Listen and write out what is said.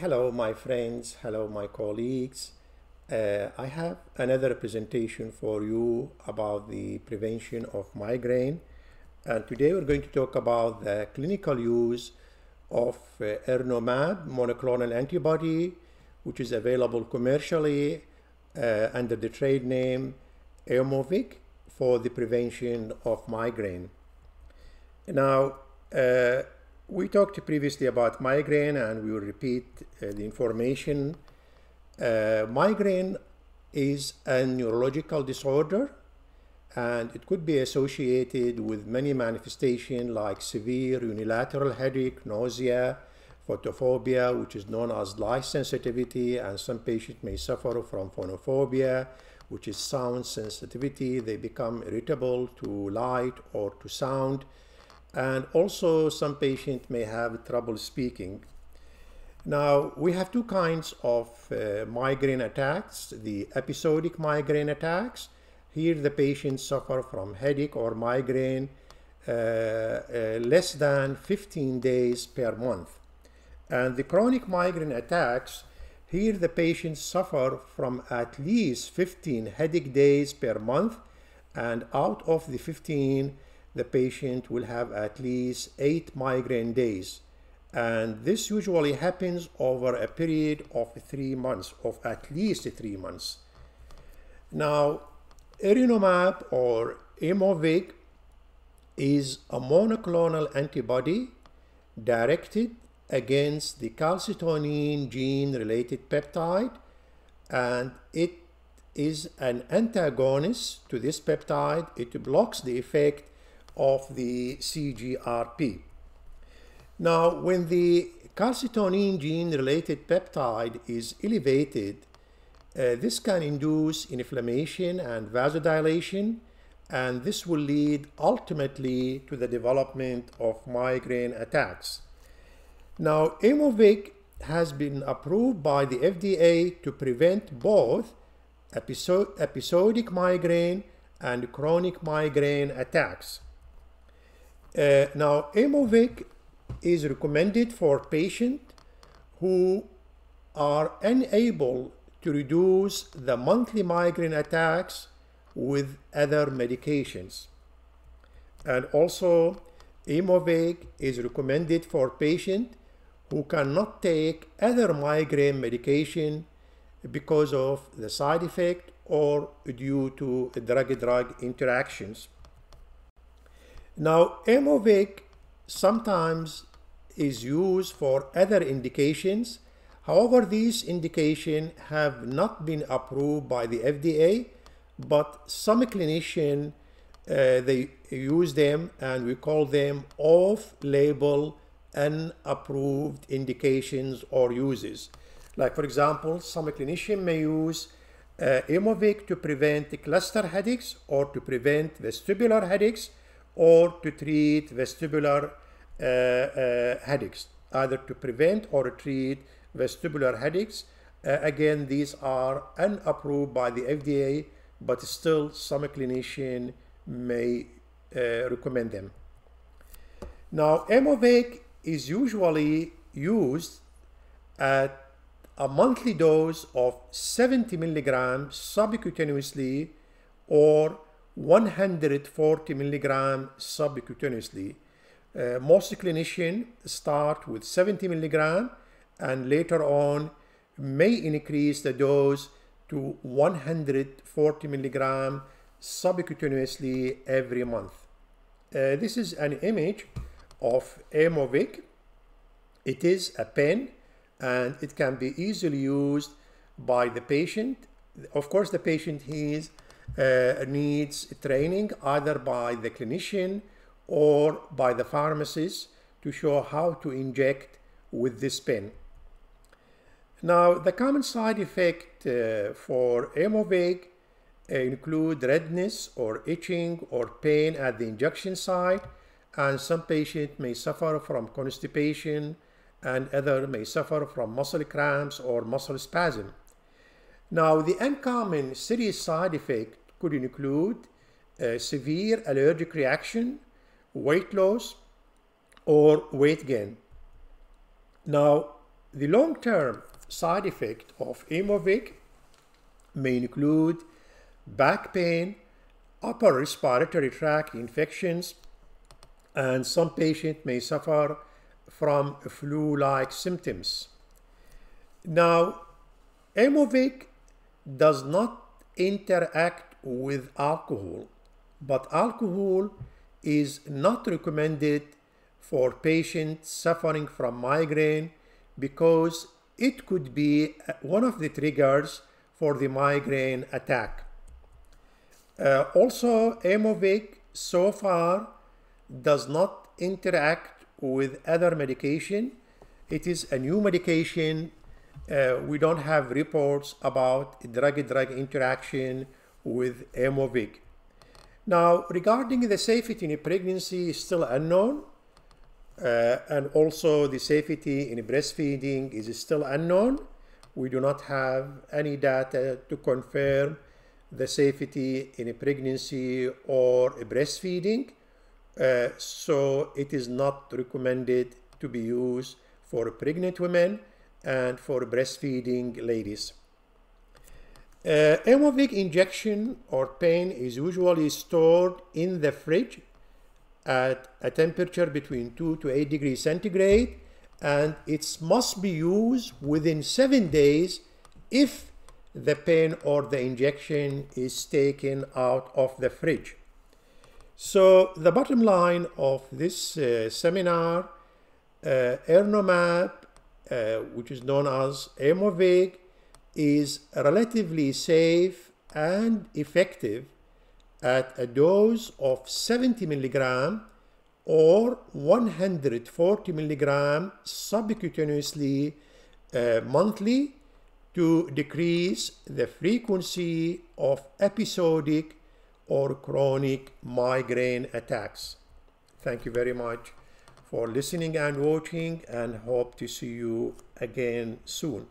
Hello, my friends. Hello, my colleagues. Uh, I have another presentation for you about the prevention of migraine. And today we're going to talk about the clinical use of uh, Erenumab monoclonal antibody, which is available commercially uh, under the trade name Aimovig for the prevention of migraine. Now, uh, we talked previously about migraine and we will repeat uh, the information. Uh, migraine is a neurological disorder and it could be associated with many manifestations like severe unilateral headache, nausea, photophobia, which is known as light sensitivity, and some patients may suffer from phonophobia, which is sound sensitivity. They become irritable to light or to sound and also some patients may have trouble speaking. Now, we have two kinds of uh, migraine attacks, the episodic migraine attacks. Here the patients suffer from headache or migraine uh, uh, less than 15 days per month. And the chronic migraine attacks, here the patients suffer from at least 15 headache days per month and out of the 15, the patient will have at least eight migraine days. And this usually happens over a period of three months, of at least three months. Now, Erenumab or Aimovig is a monoclonal antibody directed against the calcitonin gene related peptide and it is an antagonist to this peptide. It blocks the effect of the CGRP. Now, when the calcitonin gene related peptide is elevated, uh, this can induce inflammation and vasodilation, and this will lead ultimately to the development of migraine attacks. Now, Aimovig has been approved by the FDA to prevent both episodic migraine and chronic migraine attacks. Uh, now, Aimovig is recommended for patients who are unable to reduce the monthly migraine attacks with other medications. And also, Aimovig is recommended for patients who cannot take other migraine medication because of the side effect or due to drug-drug interactions. Now, Aimovig sometimes is used for other indications. However, these indications have not been approved by the FDA, but some clinicians uh, they use them and we call them off-label unapproved indications or uses. Like for example, some clinician may use uh, Aimovig to prevent cluster headaches or to prevent vestibular headaches or to treat vestibular uh, uh, headaches, either to prevent or treat vestibular headaches. Uh, again, these are unapproved by the FDA, but still some clinician may uh, recommend them. Now, Aimovig is usually used at a monthly dose of 70 milligrams subcutaneously or 140 milligram subcutaneously. Uh, most clinicians start with 70 milligram and later on may increase the dose to 140 milligram subcutaneously every month. Uh, this is an image of Aimovig. It is a pen and it can be easily used by the patient. Of course, the patient is needs training either by the clinician or by the pharmacist to show how to inject with this pen. Now, the common side effect uh, for Aimovig uh, include redness or itching or pain at the injection site, and some patients may suffer from constipation, and other may suffer from muscle cramps or muscle spasm. Now, the uncommon serious side effect could include uh, severe allergic reaction, weight loss, or weight gain. Now, the long-term side effect of Aimovig may include back pain, upper respiratory tract infections, and some patients may suffer from flu-like symptoms. Now, Aimovig does not interact with alcohol, but alcohol is not recommended for patients suffering from migraine because it could be one of the triggers for the migraine attack. Uh, also, Aimovig so far does not interact with other medication. It is a new medication. Uh, we don't have reports about drug-drug interaction with Aimovig. Now, regarding the safety in a pregnancy is still unknown. Uh, and also the safety in breastfeeding is still unknown. We do not have any data to confirm the safety in a pregnancy or a breastfeeding. Uh, so it is not recommended to be used for pregnant women and for breastfeeding ladies. Uh, Aimovig injection or pen is usually stored in the fridge at a temperature between 2 to 8 degrees centigrade and it must be used within 7 days if the pen or the injection is taken out of the fridge. So the bottom line of this uh, seminar, uh, Erenumab, uh, which is known as Aimovig, is relatively safe and effective at a dose of 70 milligram or 140 milligram subcutaneously uh, monthly to decrease the frequency of episodic or chronic migraine attacks. Thank you very much for listening and watching and hope to see you again soon.